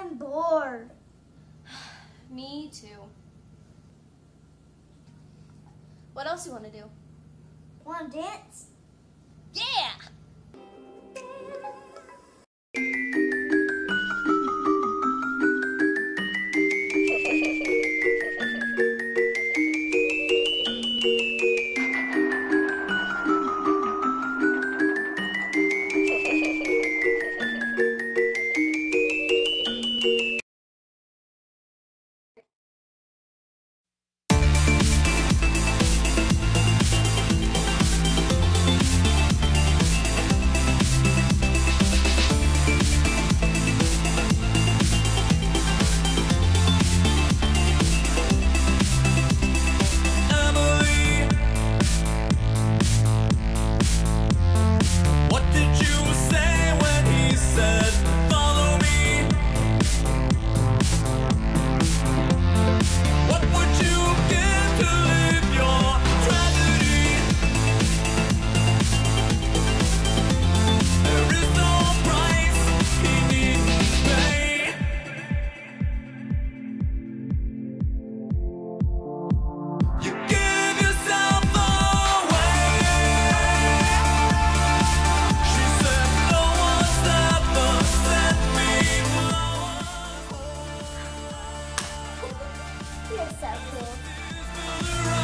I'm bored. Me too. What else you want to do? Want to dance? Yeah! so cool.